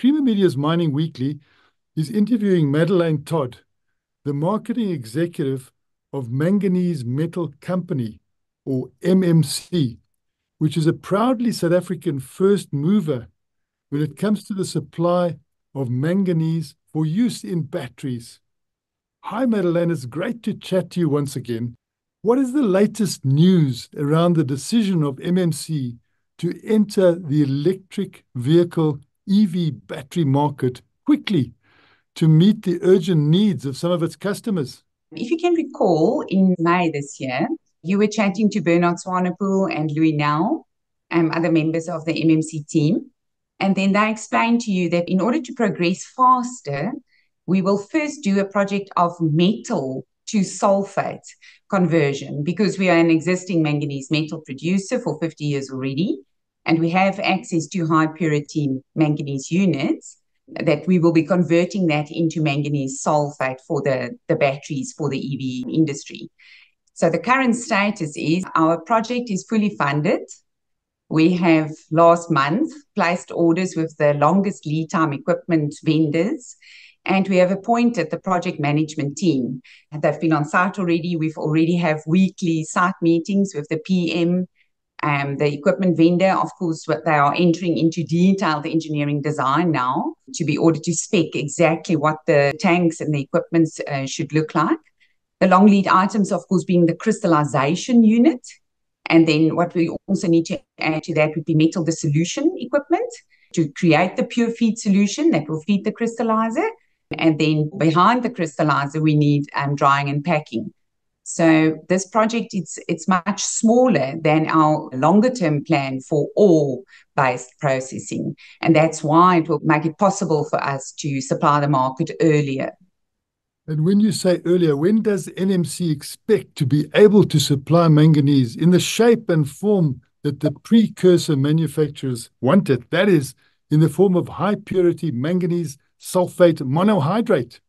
Creamer Media's Mining Weekly is interviewing Madeleine Todd, the marketing executive of Manganese Metal Company, or MMC, which is a proudly South African first mover when it comes to the supply of manganese for use in batteries. Hi, Madeleine. It's great to chat to you once again. What is the latest news around the decision of MMC to enter the electric vehicle EV battery market quickly to meet the urgent needs of some of its customers? If you can recall, in May this year, you were chatting to Bernard Swanepoel and Louis Nel, um, other members of the MMC team. And then they explained to you that in order to progress faster, we will first do a project of metal to sulfate conversion because we are an existing manganese metal producer for 50 years already. And we have access to high purity manganese units that we will be converting that into manganese sulfate for the, the batteries for the EV industry. So the current status is our project is fully funded. We have last month placed orders with the longest lead time equipment vendors and we have appointed the project management team. They've been on site already. We've already have weekly site meetings with the PM um, the equipment vendor, of course, they are entering into detailed engineering design now to be ordered to spec exactly what the tanks and the equipment uh, should look like. The long lead items, of course, being the crystallization unit. And then what we also need to add to that would be metal dissolution equipment to create the pure feed solution that will feed the crystallizer. And then behind the crystallizer, we need um, drying and packing. So this project it's it's much smaller than our longer term plan for ore based processing, and that's why it will make it possible for us to supply the market earlier. And when you say earlier, when does MMC expect to be able to supply manganese in the shape and form that the precursor manufacturers wanted? That is, in the form of high purity manganese sulfate monohydrate.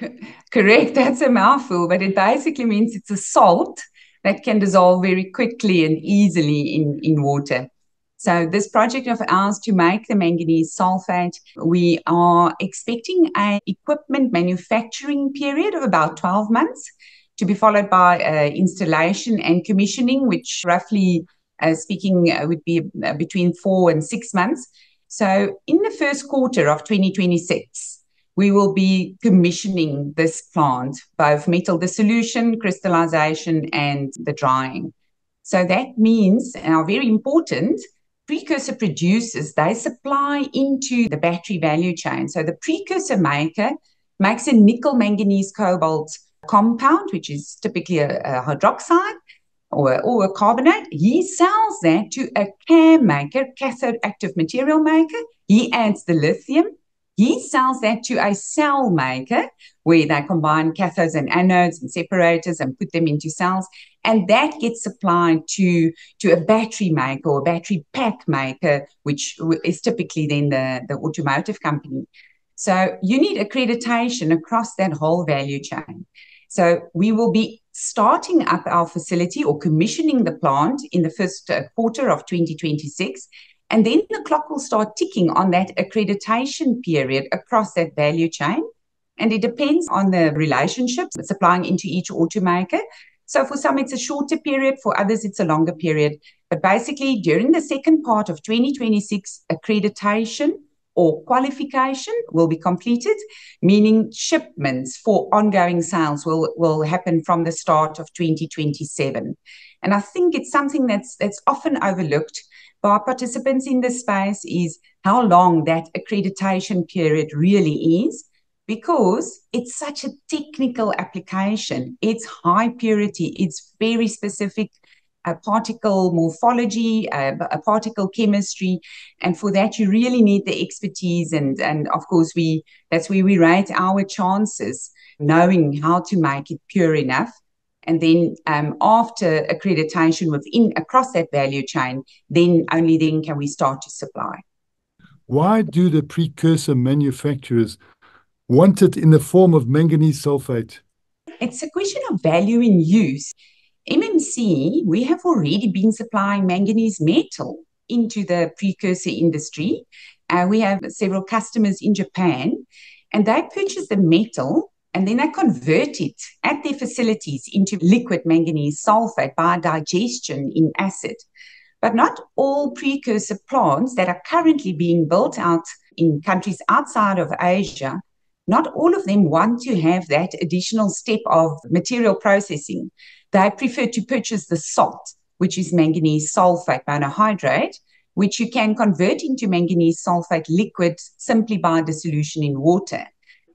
Correct, that's a mouthful, but it basically means it's a salt that can dissolve very quickly and easily in, in water. So this project of ours to make the manganese sulfate, we are expecting a equipment manufacturing period of about 12 months to be followed by uh, installation and commissioning, which roughly uh, speaking uh, would be uh, between four and six months. So in the first quarter of 2026, we will be commissioning this plant, both metal dissolution, crystallization, and the drying. So that means, now very important, precursor producers, they supply into the battery value chain. So the precursor maker makes a nickel manganese cobalt compound, which is typically a, a hydroxide or, or a carbonate. He sells that to a CAM maker, cathode active material maker. He adds the lithium he sells that to a cell maker where they combine cathodes and anodes and separators and put them into cells. And that gets supplied to, to a battery maker or battery pack maker, which is typically then the, the automotive company. So you need accreditation across that whole value chain. So we will be starting up our facility or commissioning the plant in the first uh, quarter of 2026. And then the clock will start ticking on that accreditation period across that value chain. And it depends on the relationship supplying into each automaker. So for some, it's a shorter period. For others, it's a longer period. But basically, during the second part of 2026, accreditation or qualification will be completed, meaning shipments for ongoing sales will, will happen from the start of 2027. And I think it's something that's that's often overlooked by participants in the space is how long that accreditation period really is because it's such a technical application. It's high purity, it's very specific a particle morphology, a, a, particle chemistry, and for that you really need the expertise. And and of course we that's where we rate our chances, knowing how to make it pure enough and then um, after accreditation within across that value chain, then only then can we start to supply. Why do the precursor manufacturers want it in the form of manganese sulfate? It's a question of value in use. MMC, we have already been supplying manganese metal into the precursor industry. Uh, we have several customers in Japan, and they purchase the metal and then they convert it at their facilities into liquid manganese sulfate by digestion in acid. But not all precursor plants that are currently being built out in countries outside of Asia, not all of them want to have that additional step of material processing. They prefer to purchase the salt, which is manganese sulfate monohydrate, which you can convert into manganese sulfate liquid simply by dissolution in water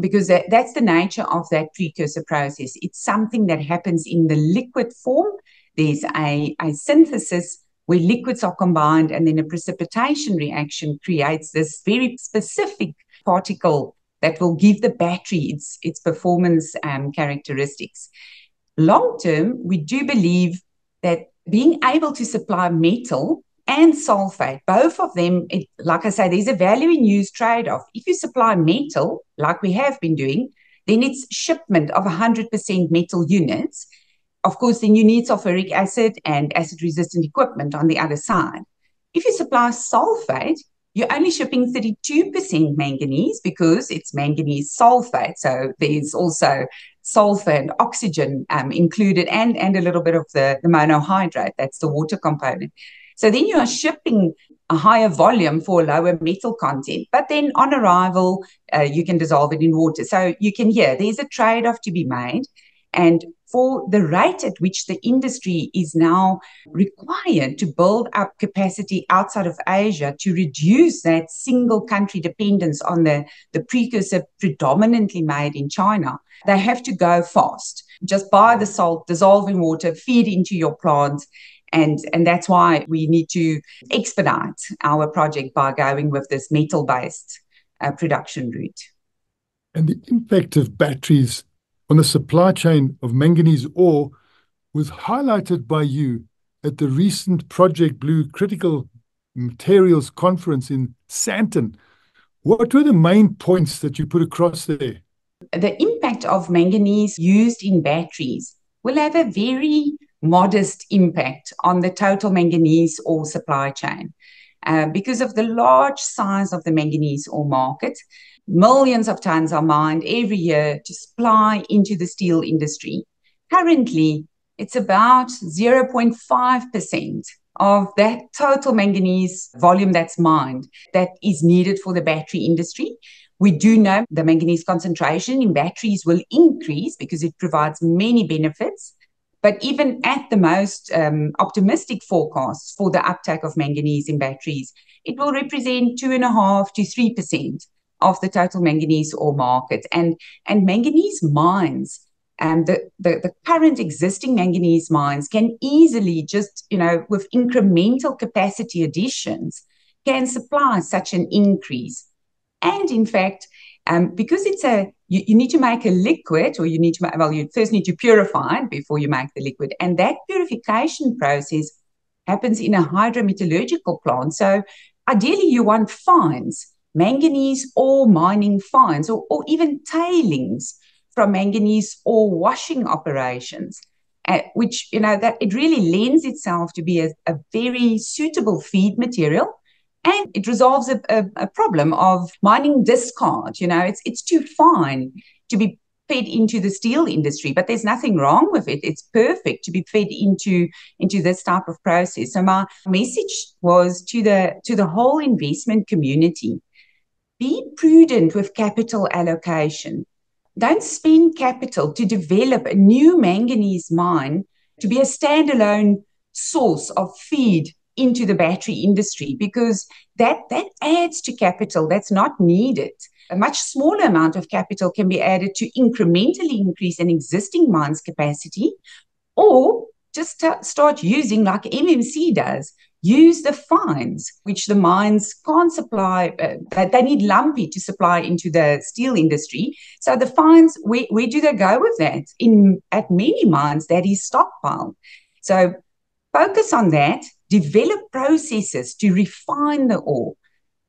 because that, that's the nature of that precursor process. It's something that happens in the liquid form. There's a, a synthesis where liquids are combined, and then a precipitation reaction creates this very specific particle that will give the battery its, its performance um, characteristics. Long term, we do believe that being able to supply metal and sulfate, both of them, it, like I say, there's a value in use trade off. If you supply metal, like we have been doing, then it's shipment of 100% metal units. Of course, then you need sulfuric acid and acid resistant equipment on the other side. If you supply sulfate, you're only shipping 32% manganese because it's manganese sulfate. So there's also sulfur and oxygen um, included and, and a little bit of the, the monohydrate, that's the water component. So then you are shipping a higher volume for lower metal content. But then on arrival, uh, you can dissolve it in water. So you can hear there's a trade off to be made. And for the rate at which the industry is now required to build up capacity outside of Asia to reduce that single country dependence on the, the precursor predominantly made in China, they have to go fast. Just buy the salt, dissolve in water, feed into your plant, and, and that's why we need to expedite our project by going with this metal based uh, production route. And the impact of batteries on the supply chain of manganese ore was highlighted by you at the recent Project Blue Critical Materials Conference in Sandton. What were the main points that you put across there? The impact of manganese used in batteries will have a very modest impact on the total manganese ore supply chain. Uh, because of the large size of the manganese ore market, millions of tons are mined every year to supply into the steel industry. Currently, it's about 0.5% of that total manganese volume that's mined that is needed for the battery industry. We do know the manganese concentration in batteries will increase because it provides many benefits. But even at the most um, optimistic forecasts for the uptake of manganese in batteries, it will represent two and a half to three percent of the total manganese ore market. And, and manganese mines, um, the, the, the current existing manganese mines can easily just, you know, with incremental capacity additions, can supply such an increase. And in fact, um, because it's a you, you, need to make a liquid or you need to well you first need to purify it before you make the liquid. And that purification process happens in a hydrometallurgical plant. So ideally you want fines manganese ore mining fines or, or even tailings from manganese ore washing operations uh, which you know that it really lends itself to be a, a very suitable feed material and it resolves a, a, a, problem of mining discard you know it's it's too fine to be fed into the steel industry but there's nothing wrong with it. It's perfect to be fed into into this type of process. So my message was to the to the whole investment community be prudent with capital allocation. Don't spend capital to develop a new manganese mine to be a standalone source of feed into the battery industry because that that adds to capital that's not needed. A much smaller amount of capital can be added to incrementally increase an existing mine's capacity or just start using like mmc does use the fines which the mines can't supply uh, they need lumpy to supply into the steel industry. So the fines where, where do they go with that? In at many mines that is stockpiled. So focus on that develop processes to refine the ore.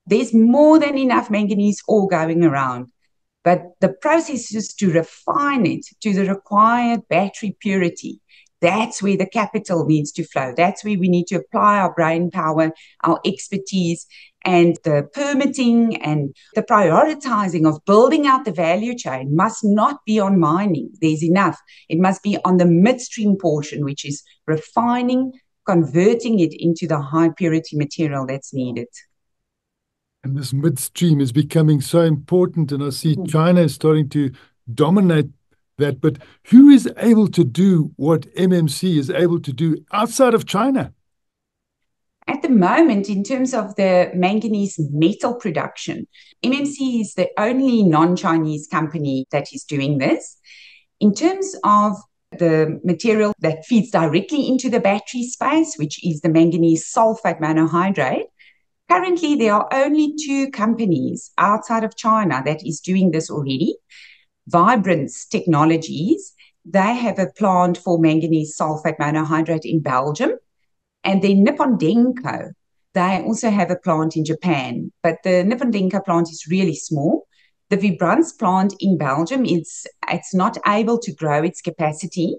There's more than enough manganese ore going around, but the processes to refine it to the required battery purity, that's where the capital needs to flow. That's where we need to apply our brain power, our expertise, and the permitting and the prioritizing of building out the value chain must not be on mining. There's enough. It must be on the midstream portion, which is refining, converting it into the high purity material that's needed. And this midstream is becoming so important, and I see mm. China is starting to dominate that. But who is able to do what MMC is able to do outside of China? At the moment, in terms of the manganese metal production, MMC is the only non Chinese company that is doing this. In terms of the material that feeds directly into the battery space, which is the manganese sulfate monohydrate, currently there are only two companies outside of China that is doing this already. Vibrantz Technologies, they have a plant for manganese sulfate monohydrate in Belgium and then Nippon Denko, they also have a plant in Japan, but the Nippon Denko plant is really small. The Vibrantz plant in Belgium, it's, it's not able to grow its capacity.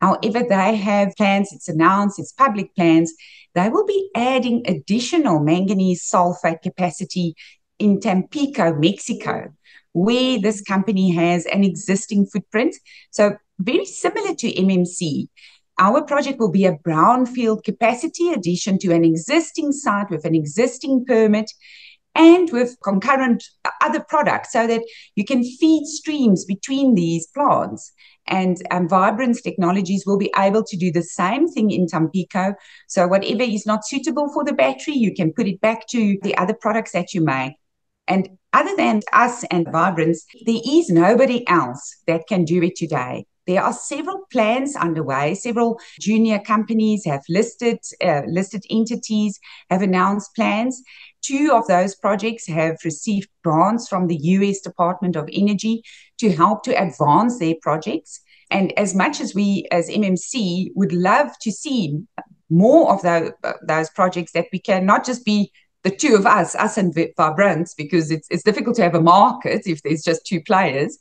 However, they have plans, it's announced, it's public plans. They will be adding additional manganese sulfate capacity in Tampico, Mexico, where this company has an existing footprint. So, very similar to MMC. Our project will be a brownfield capacity addition to an existing site with an existing permit and with concurrent other products so that you can feed streams between these plants. And um, Vibrantz Technologies will be able to do the same thing in Tampico. So, whatever is not suitable for the battery, you can put it back to the other products that you make. And other than us and Vibrantz, there is nobody else that can do it today. There are several plans underway. Several junior companies have listed uh, listed entities have announced plans. Two of those projects have received grants from the US Department of Energy to help to advance their projects. And as much as we, as MMC, would love to see more of those, uh, those projects, that we can not just be the two of us, us and Vibrantz, because it's, it's difficult to have a market if there's just two players.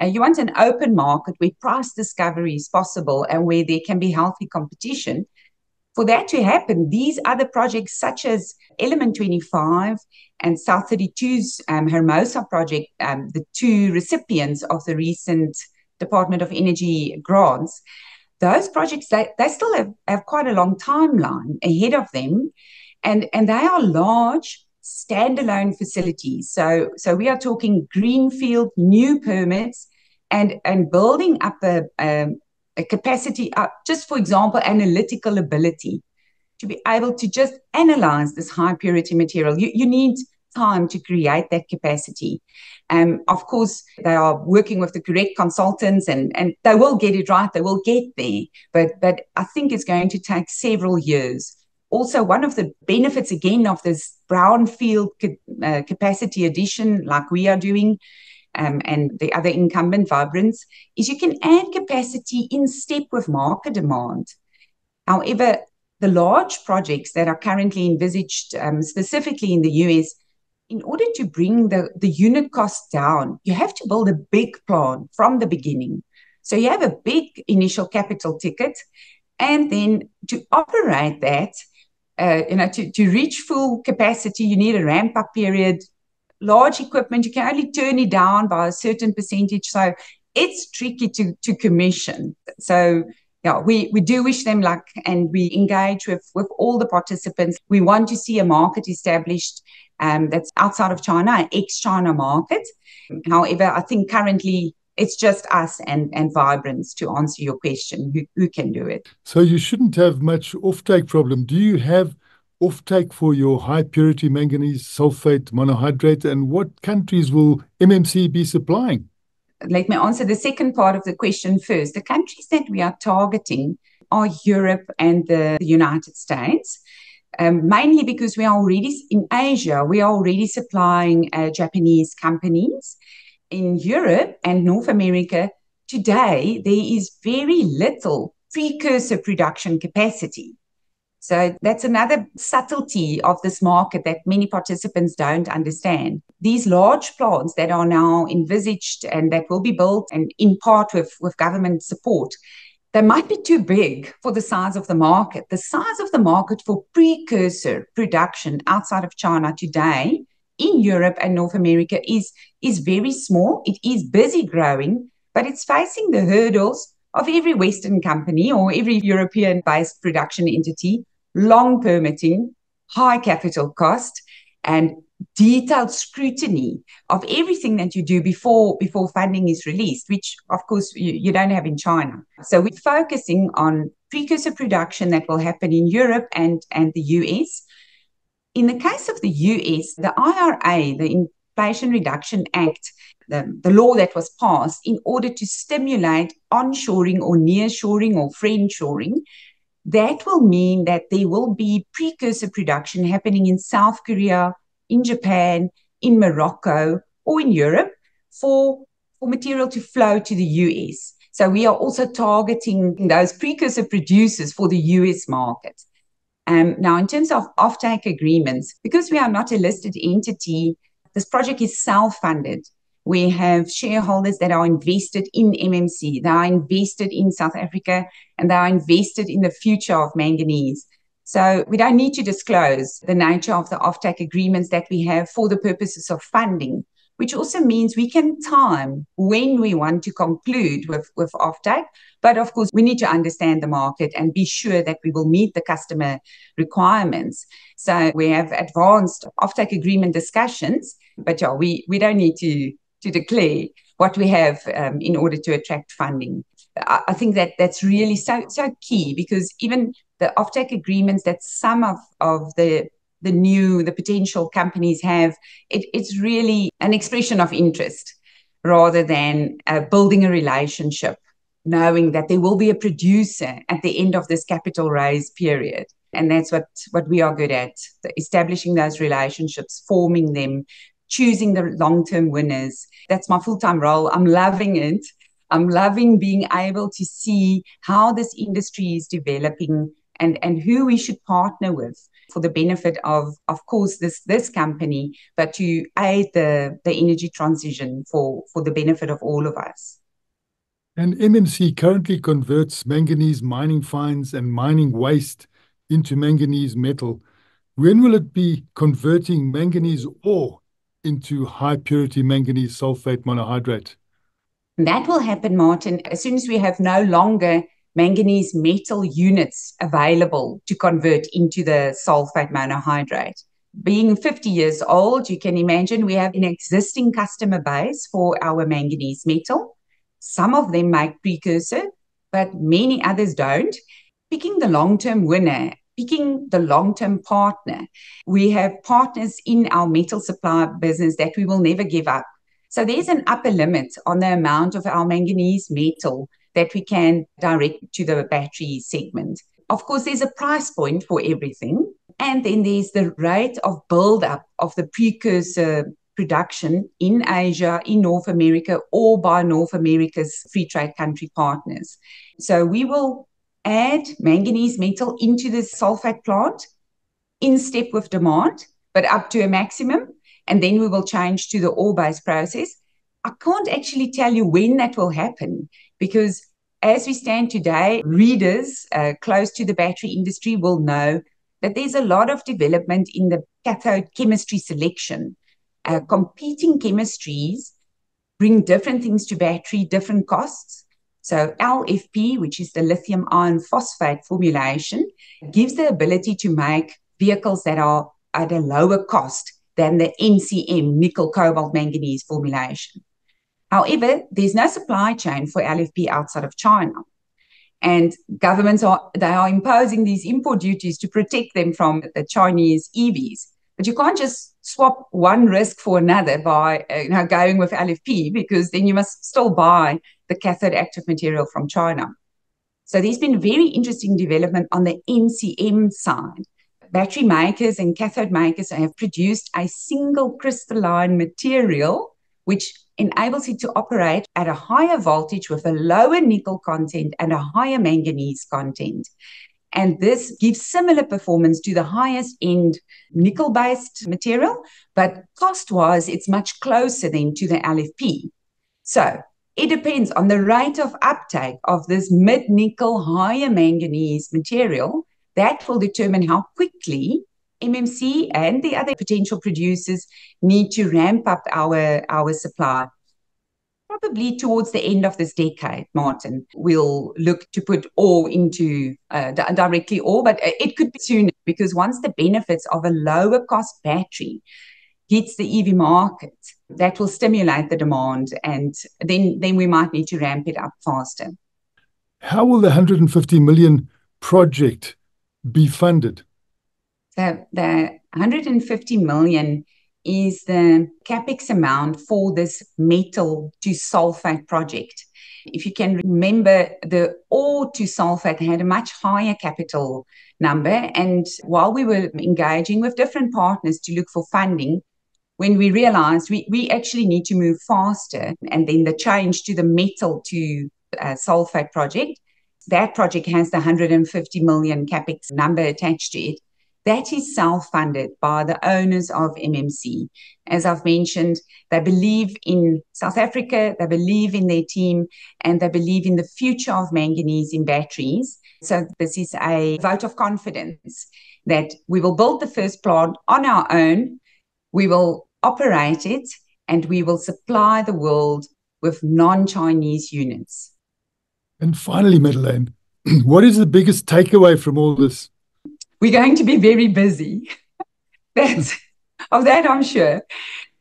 Uh, you want an open market where price discovery is possible and where there can be healthy competition. For that to happen, these other projects, such as Element 25 and South 32's um, Hermosa project, um, the two recipients of the recent Department of Energy grants, those projects, they, they still have, have quite a long timeline ahead of them. And, and they are large, standalone facilities. So, so we are talking greenfield, new permits, and and building up a, um, a capacity up. Just for example, analytical ability to be able to just analyze this high purity material. You you need time to create that capacity. Um, of course, they are working with the correct consultants and, and they will get it right, they will get there. But, but I think it's going to take several years also one of the benefits again of this brownfield uh, capacity addition like we are doing um, and the other incumbent Vibrantz is you can add capacity in step with market demand. However the large projects that are currently envisaged um, specifically in the us in order to bring the, the unit cost down you have to build a big plant from the beginning. So you have a big initial capital ticket and then to operate that uh, you know, to, to reach full capacity, you need a ramp up period. Large equipment, you can only turn it down by a certain percentage. So it's tricky to, to commission. So yeah, we, we do wish them luck and we engage with, with all the participants. We want to see a market established um, that's outside of China, an ex-China market. However, I think currently it's just us and, and Vibrantz to answer your question who, who can do it. So you shouldn't have much offtake problem. Do you have offtake for your high purity manganese sulfate monohydrate and what countries will MMC be supplying? Let me answer the second part of the question first. The countries that we are targeting are Europe and the United States. Um, mainly because we are already in Asia, we are already supplying uh, Japanese companies in Europe and North America, today there is very little precursor production capacity. So that's another subtlety of this market that many participants don't understand. These large plants that are now envisaged and that will be built and in part with, with government support, they might be too big for the size of the market. The size of the market for precursor production outside of China today in Europe and North America is, is very small. It is busy growing, but it's facing the hurdles of every Western company or every European based production entity long permitting, high capital cost, and detailed scrutiny of everything that you do before before funding is released which of course you, you don't have in china so we're focusing on precursor production that will happen in europe and and the us in the case of the us the ira the inflation reduction act the, the law that was passed in order to stimulate onshoring or nearshoring or friendshoring that will mean that there will be precursor production happening in south korea in Japan, in Morocco, or in Europe for, for material to flow to the US. So we are also targeting those precursor producers for the US market. Um, now, in terms of offtake agreements, because we are not a listed entity, this project is self funded. We have shareholders that are invested in MMC, they are invested in South Africa, and they are invested in the future of manganese. So we don't need to disclose the nature of the offtake agreements that we have for the purposes of funding, which also means we can time when we want to conclude with, with offtake. But of course, we need to understand the market and be sure that we will meet the customer requirements. So we have advanced offtake agreement discussions, but yeah, we, we don't need to, to declare what we have um, in order to attract funding. I, I think that that's really so so key because even the offtake agreements that some of, of the the new the potential companies have it, it's really an expression of interest rather than uh, building a relationship knowing that there will be a producer at the end of this capital raise period. And that's what what we are good at establishing those relationships forming them choosing the long-term winners. That's my full-time role. I'm loving it. I'm loving being able to see how this industry is developing and, and who we should partner with for the benefit of, of course, this, this company, but to aid the, the energy transition for, for the benefit of all of us. And MMC currently converts manganese mining fines and mining waste into manganese metal. When will it be converting manganese ore into high purity manganese sulfate monohydrate? That will happen, Martin, as soon as we have no longer manganese metal units available to convert into the sulfate monohydrate. Being 50 years old, you can imagine we have an existing customer base for our manganese metal. Some of them make precursor, but many others don't. Picking the long term winner, picking the long term partner. We have partners in our metal supply business that we will never give up. So there's an upper limit on the amount of our manganese metal that we can direct to the battery segment. Of course, there's a price point for everything. And then there's the rate of build-up of the precursor production in Asia, in North America, or by North America's free trade country partners. So we will add manganese metal into the sulfate plant in step with demand, but up to a maximum. And then we will change to the ore based process. I can't actually tell you when that will happen because as we stand today, readers uh, close to the battery industry will know that there's a lot of development in the cathode chemistry selection. Uh, competing chemistries bring different things to battery, different costs. So LFP, which is the lithium iron phosphate formulation, gives the ability to make vehicles that are at a lower cost than the NCM, nickel cobalt manganese formulation. However, there's no supply chain for LFP outside of China. And governments are they are imposing these import duties to protect them from the Chinese EVs. But you can't just swap one risk for another by uh, you know, going with LFP because then you must still buy the cathode active material from China. So there's been very interesting development on the NCM side. Battery makers and cathode makers have produced a single crystalline material which enables it to operate at a higher voltage with a lower nickel content and a higher manganese content. And this gives similar performance to the highest end nickel based material, but cost wise, it's much closer then to the LFP. So it depends on the rate of uptake of this mid nickel, higher manganese material. That will determine how quickly MMC and the other potential producers need to ramp up our, our supply. Probably towards the end of this decade, Martin, we'll look to put ore into uh, directly ore, but it could be sooner because once the benefits of a lower cost battery hits the EV market, that will stimulate the demand, and then then we might need to ramp it up faster. How will the 150 million project be funded? The, the 150 million is the capex amount for this metal to sulfate project. If you can remember, the ore to sulfate had a much higher capital number. And while we were engaging with different partners to look for funding, when we realized we, we actually need to move faster, and then the change to the metal to uh, sulfate project, that project has the 150 million capex number attached to it. That is self funded by the owners of MMC. As I've mentioned, they believe in South Africa, they believe in their team, and they believe in the future of manganese in batteries. So, this is a vote of confidence that we will build the first plant on our own we will operate it and we will supply the world with non Chinese units. And finally, Madeleine, what is the biggest takeaway from all this? We're going to be very busy. That's of that I'm sure.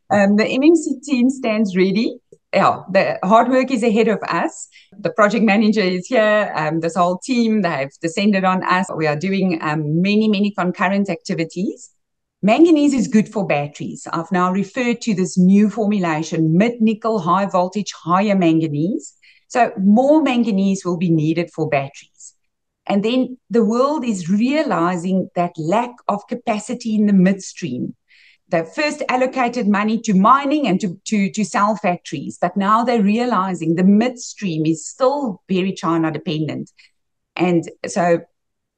Um, the MMC team stands ready. Yeah, the hard work is ahead of us. The project manager is here. Um, this whole team they have descended on us. We are doing um, many, many concurrent activities. Manganese is good for batteries. I've now referred to this new formulation, mid nickel, high voltage, higher manganese. So more manganese will be needed for batteries. And then the world is realizing that lack of capacity in the midstream. They first allocated money to mining and to, to, to cell factories, but now they're realizing the midstream is still very China dependent. And so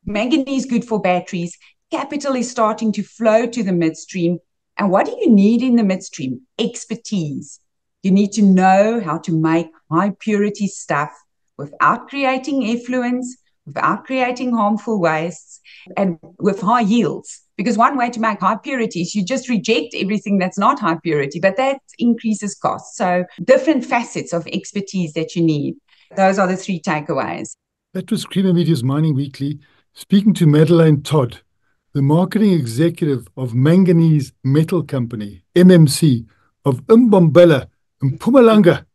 manganese good for batteries capital is starting to flow to the midstream. And what do you need in the midstream? Expertise. You need to know how to make high purity stuff without creating effluents, without creating harmful wastes, and with high yields. Because one way to make high purity is you just reject everything that's not high purity, but that increases costs. So, different facets of expertise that you need. Those are the three takeaways. That was Creamer Media's Mining Weekly, speaking to Madeleine Todd, the marketing executive of Manganese Metal Company, MMC, of Mbombela in Mpumalanga